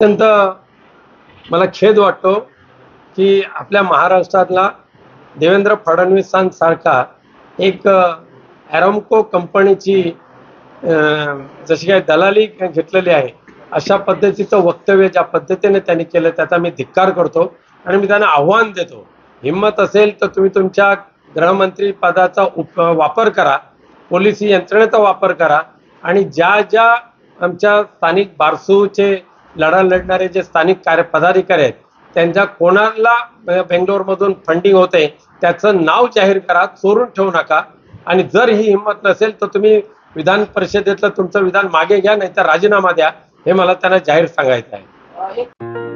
अत्यंत मला खेद वाटतो की आपल्या महाराष्ट्रातला देवेंद्र फडणवीसांसारखा एक ॲरोमको कंपनीची जशी काही दलाली घेतलेली आहे अशा पद्धतीचं वक्तव्य ज्या पद्धतीने त्यांनी केलं त्याचा मी धिक्कार करतो आणि मी त्यांना आव्हान देतो. हिंमत असेल तर तुम्ही तुमच्या गृहमंत्री पदाचा उप वापर करा पोलिसी यंत्रणेचा वापर करा आणि ज्या ज्या आमच्या स्थानिक बारसूचे लढा लढणारे जे स्थानिक कार्य पदाधिकारी आहेत त्यांच्या कोणाला बेंगलोर बेंगलोरमधून फंडिंग होते त्याचं नाव जाहीर करा चोरून ठेवू नका. आणि जर ही हिंमत नसेल तर तुम्ही विधान परिषदेतलं तुमचं विधान मागे घ्या नाहीतर राजीनामा द्या हे मला त्यांना जाहीर सांगायचं आहे.